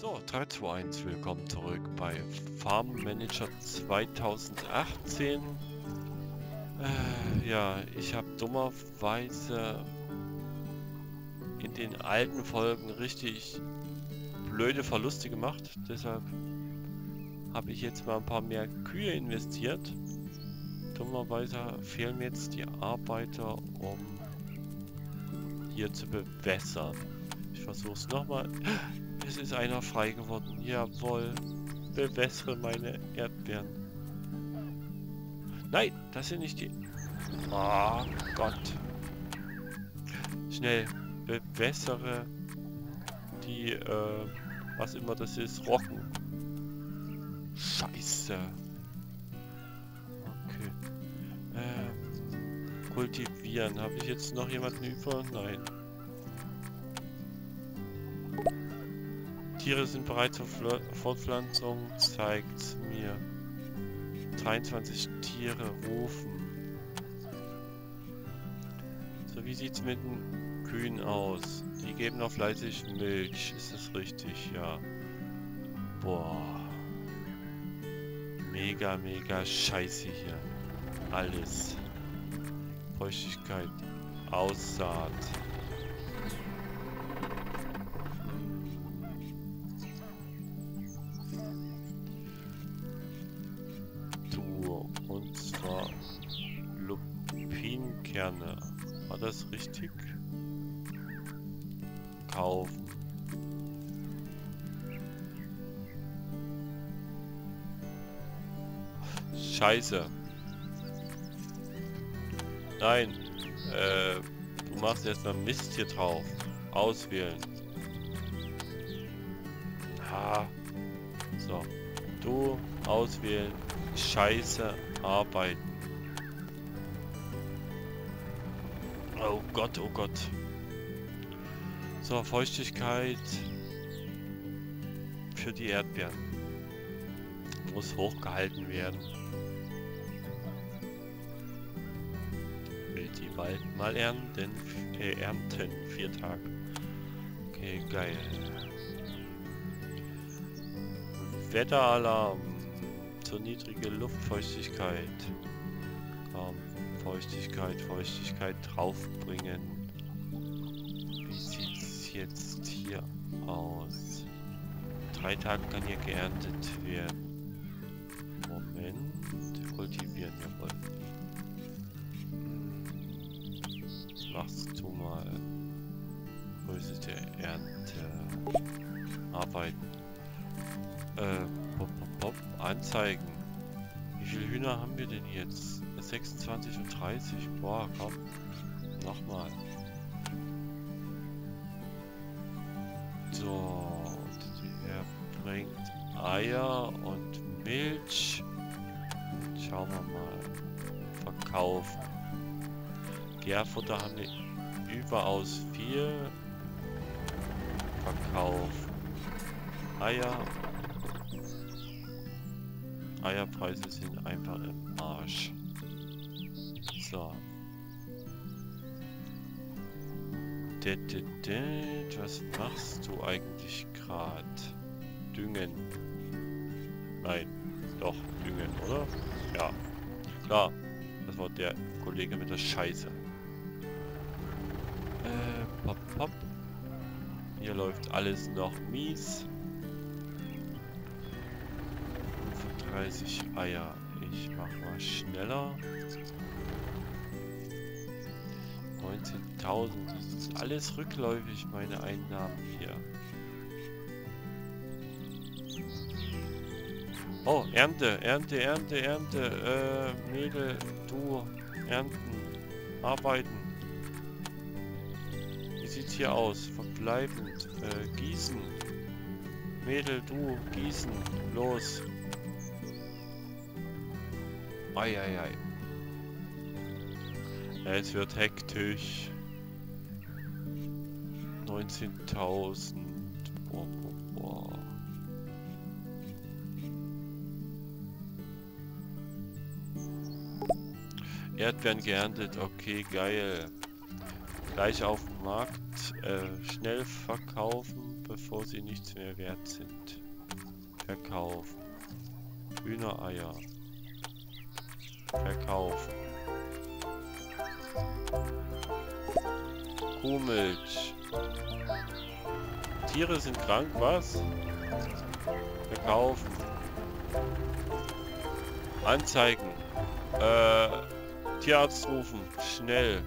So, 3, 2, 1, willkommen zurück bei Farm Manager 2018. Äh, ja, ich habe dummerweise in den alten Folgen richtig blöde Verluste gemacht. Deshalb habe ich jetzt mal ein paar mehr Kühe investiert. Dummerweise fehlen mir jetzt die Arbeiter, um hier zu bewässern. Ich versuche es nochmal. Es ist einer frei geworden. Jawohl. Bewässere meine Erdbeeren. Nein, das sind nicht die... Oh Gott. Schnell. Bewässere die, äh, was immer das ist, Rocken. Scheiße. Okay. Ähm, kultivieren. Habe ich jetzt noch jemanden über? Nein. Tiere sind bereit zur Fl Fortpflanzung, zeigt mir. 23 Tiere rufen. So, wie sieht's mit den Kühen aus? Die geben noch fleißig Milch, ist das richtig? Ja. Boah. Mega, mega scheiße hier. Alles. Feuchtigkeit. Aussaat. Richtig? Kaufen. Scheiße. Nein. Äh, du machst erstmal Mist hier drauf. Auswählen. Ha. So. Du auswählen. Scheiße arbeiten. Oh Gott, oh Gott. So, Feuchtigkeit für die Erdbeeren. Muss hochgehalten werden. Will die bald mal ernten, äh, ernten. Vier Tage. Okay, geil. Wetteralarm. Zu niedrige Luftfeuchtigkeit. Komm, Feuchtigkeit, Feuchtigkeit draufbringen. Wie sieht's jetzt hier aus? Drei Tage kann hier geerntet werden. Moment. Kultivieren, jawohl. Machst du mal. Größe der Ernte. Arbeiten. Äh, pop, pop, pop. Anzeigen. Wie viele Hühner haben wir denn jetzt? 26 und 30. Boah, komm. Nochmal. So. Er bringt Eier und Milch. Schauen wir mal. Verkaufen. Gärfutter haben wir überaus viel. Verkaufen. Eier. Eierpreise sind einfach im Arsch. So. Was machst du eigentlich gerade? Düngen. Nein. Doch, düngen, oder? Ja. Klar. Das war der Kollege mit der Scheiße. Äh, pop, pop. Hier läuft alles noch mies. 35 Eier. Ich mach mal schneller. 19.000. Das ist alles rückläufig, meine Einnahmen hier. Oh, Ernte, Ernte, Ernte, Ernte. Äh, Mädel, du, Ernten, arbeiten. Wie sieht's hier aus? Verbleibend, äh, gießen. Mädel, du, gießen. Los. Eieiei. Es wird hektisch. 19.000. Boah, boah, boah. Erdbeeren geerntet. Okay, geil. Gleich auf dem Markt. Äh, schnell verkaufen, bevor sie nichts mehr wert sind. Verkaufen. Hühnereier. Verkaufen. Kuhmilch. Tiere sind krank, was? Verkaufen. Anzeigen. Äh, Tierarzt rufen. Schnell.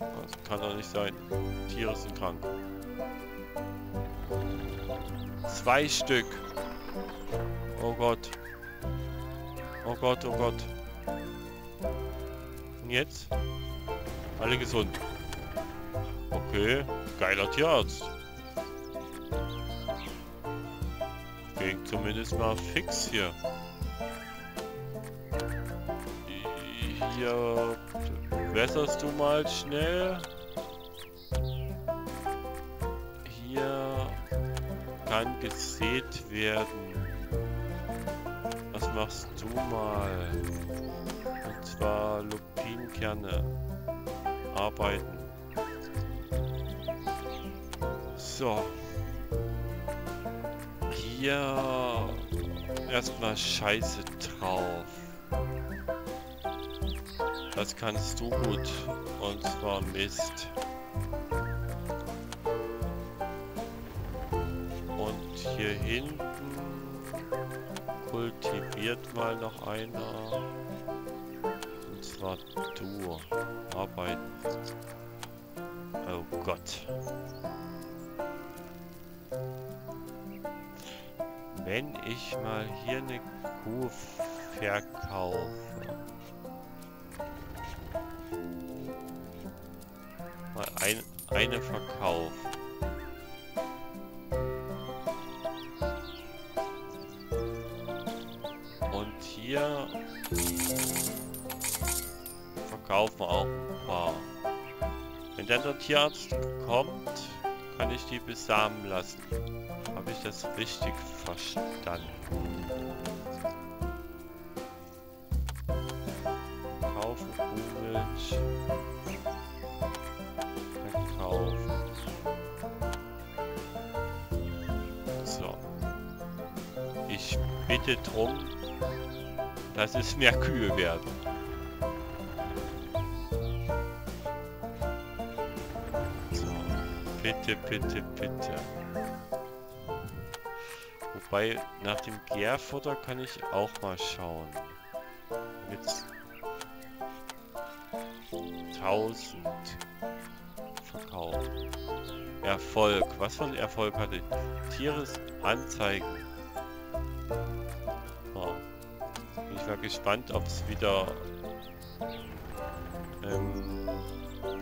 Das kann doch nicht sein. Tiere sind krank. Zwei Stück. Oh Gott. Oh Gott, oh Gott. Und jetzt? Alle gesund. Okay, geiler Tierarzt. Ging zumindest mal fix hier. Hier wässerst du mal schnell. Hier kann gesät werden. Was machst du mal? Zwar Lupinkerne arbeiten. So. Hier erstmal Scheiße drauf. Das kannst du gut. Und zwar Mist. Und hier hinten kultiviert mal noch einer. Du. Arbeiten. Oh Gott. Wenn ich mal hier eine Kuh verkaufe. Mal ein, eine verkaufen. Und hier verkaufen auch ein paar. Wenn dann der Tierarzt kommt, kann ich die besamen lassen. Habe ich das richtig verstanden? Kaufen Kuhmilch. Verkaufen. So. Ich bitte drum, dass es mehr Kühe werden. Bitte, bitte, bitte. Wobei, nach dem Gärfutter kann ich auch mal schauen. Mit 1000 Verkauf. Erfolg. Was für ein Erfolg hatte ich? Tieres anzeigen. Oh. Ich war gespannt, ob es wieder ähm,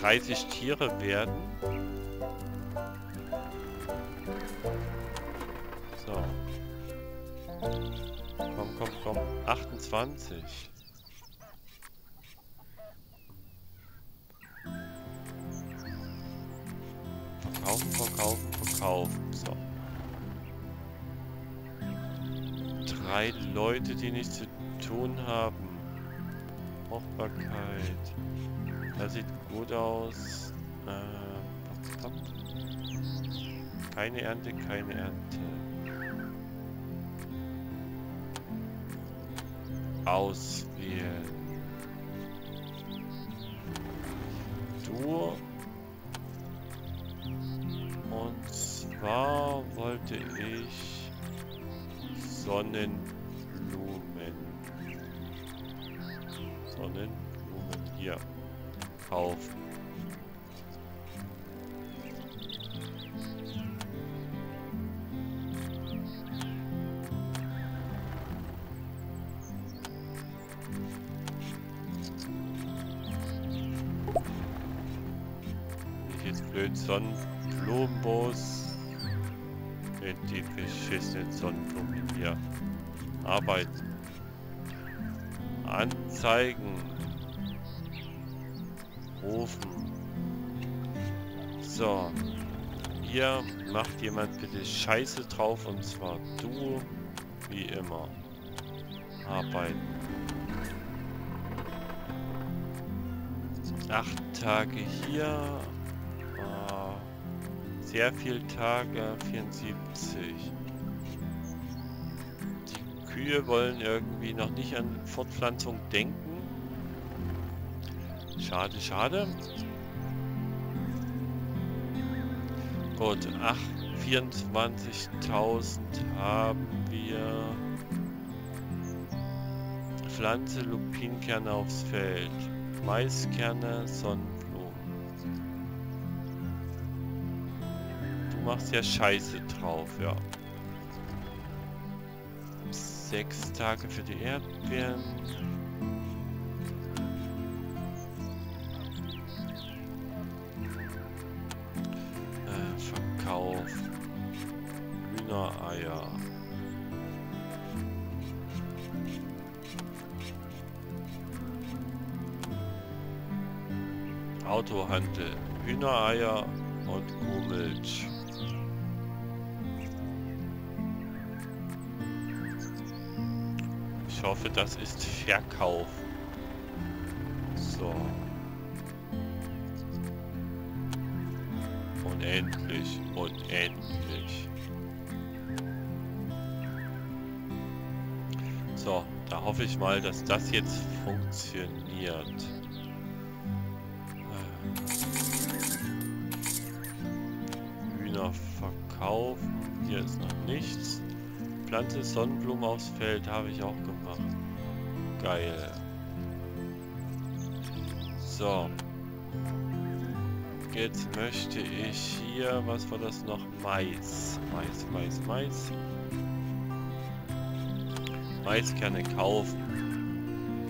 30 Tiere werden. 28. Verkaufen, verkaufen, verkaufen. So. Drei Leute, die nichts zu tun haben. Brauchbarkeit. Das sieht gut aus. Äh, keine Ernte, keine Ernte. Auswählen. Du. Und zwar wollte ich Sonnenblumen. Sonnenblumen hier kaufen. Blöd Sonnenblumenbos. Mit die beschissenen Sonnenblumen hier. Arbeiten. Anzeigen. Rufen. So. Hier macht jemand bitte Scheiße drauf und zwar du, wie immer. Arbeiten. Acht Tage hier. Sehr viele Tage, 74. Die Kühe wollen irgendwie noch nicht an Fortpflanzung denken. Schade, schade. Gut, ach, 24.000 haben wir. Pflanze Lupinkerne aufs Feld. Maiskerne, Sonnenblumen. Machst ja Scheiße drauf, ja. Sechs Tage für die Erdbeeren. Äh, Verkauf. Hühnereier. Autohandel, Hühnereier und Kuhmilch. Ich hoffe, das ist Verkauf. So. Unendlich, unendlich. So, da hoffe ich mal, dass das jetzt funktioniert. Pflanze Sonnenblumen aufs Feld habe ich auch gemacht. Geil. So. Jetzt möchte ich hier, was war das noch? Mais. Mais, Mais, Mais. Maiskerne kaufen.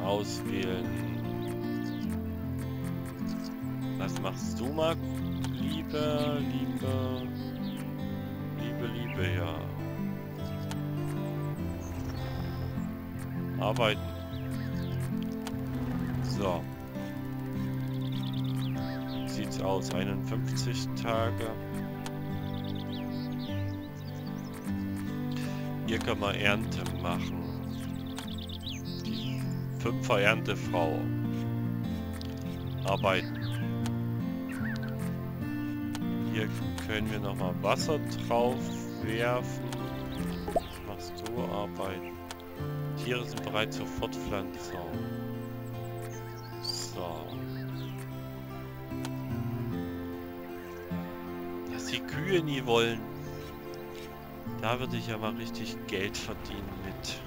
Auswählen. Was machst du, Marc? Liebe, Liebe, Liebe, ja. Arbeiten. So. Sieht's aus, 51 Tage. Hier kann man Ernte machen. Die Fünfer Erntefrau. Arbeiten. Hier können wir nochmal Wasser drauf werfen. Was machst du? Arbeiten. Tiere sind bereit zur Fortpflanzung. So. Dass die Kühe nie wollen. Da würde ich ja mal richtig Geld verdienen mit.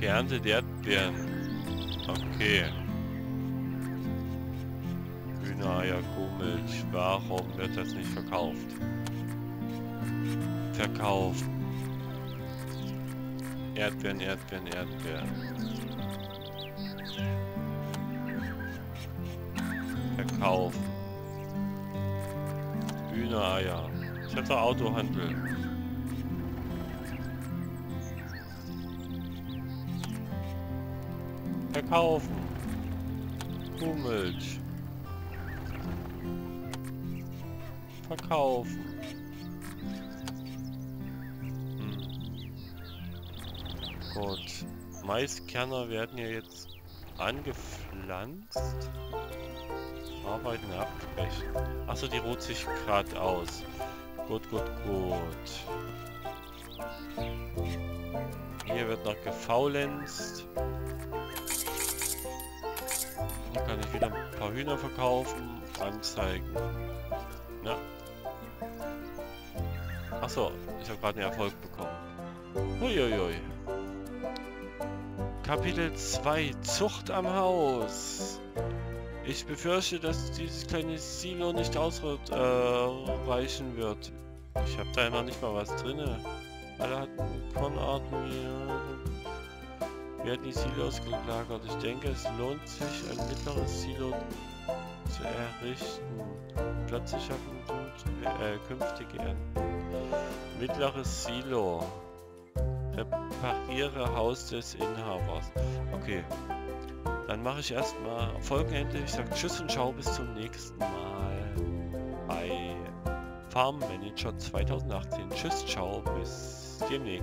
Geerntet Erdbeeren. Okay. Hühnereier, Kuhmilch. Warum wird das nicht verkauft? Verkauft. Erdbeeren, Erdbeeren, Erdbeeren. Verkaufen. Hühnereier. Ich hatte Autohandel. Verkaufen. Kuhmilch. Verkaufen. Hm. Gut. Maiskerner werden ja jetzt angepflanzt. Arbeiten abbrechen. Achso, die ruht sich gerade aus. Gut, gut, gut. Hier wird noch gefaulenzt. Hier kann ich wieder ein paar Hühner verkaufen. Anzeigen. Ja. Achso, ich habe gerade einen Erfolg bekommen. Uiuiui. Kapitel 2 Zucht am Haus. Ich befürchte, dass dieses kleine Silo nicht ausreichen äh, wird. Ich habe da immer nicht mal was drin. Alle hatten Kornarten wie... Wir hatten die Silos gelagert. Ich denke, es lohnt sich, ein mittleres Silo zu errichten. Platz schaffen und äh, künftige Ernten. Mittleres Silo. Repariere Haus des Inhabers. Okay. Dann mache ich erstmal Folgenende. Ich sage Tschüss und Ciao bis zum nächsten Mal bei Farm Manager 2018. Tschüss, ciao, bis demnächst.